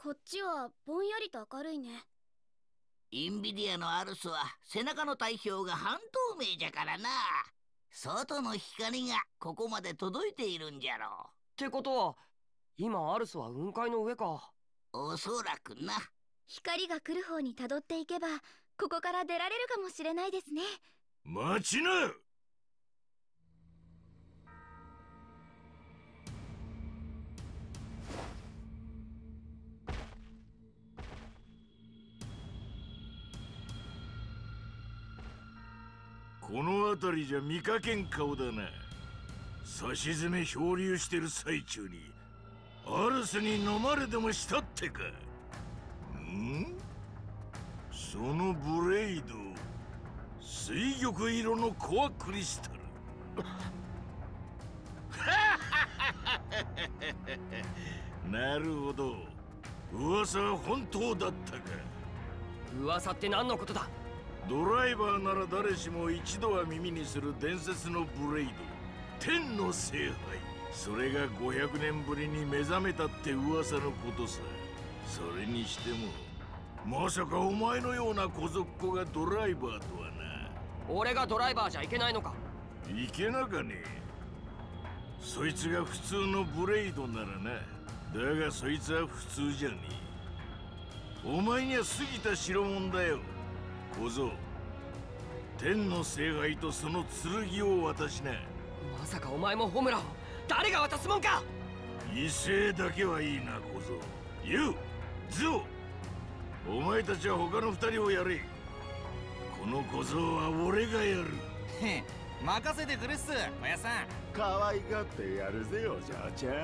こっちはぼんやりと明るいね。インビディアのアルスは背中の体表が半透明じゃからな。外の光がここまで届いているんじゃろう。ってことは今アルスは雲海の上か。おそらくな。光が来る方に辿っていけばここから出られるかもしれないですね。待ちなこの辺りじゃ見かけん顔だな。差し詰め漂流してる最中にアルスに飲まれでもしたってか。ん？そのブレイド水玉色のコアクリスタル。なるほど。噂は本当だったか。噂って何のことだ？ドライバーなら誰しも一度は耳にする伝説のブレイド。天の聖杯。それが500年ぶりに目覚めたって噂のことさ。それにしてもまさかお前のような小族がドライバーとはな。俺がドライバーじゃいけないのか。いけなかねそいつが普通のブレイドならな。だがそいつは普通じゃねえ。お前には過ぎた代物だよ小僧。天の聖杯とその剣を渡しな。まさかお前もホムラを。誰が渡すもんか。威勢だけはいいな小僧。ユウズオ。お前たちは他の二人をやれ。この小僧は俺がやる。任せてくれっすおやさん。可愛がってやるぜお嬢ちゃん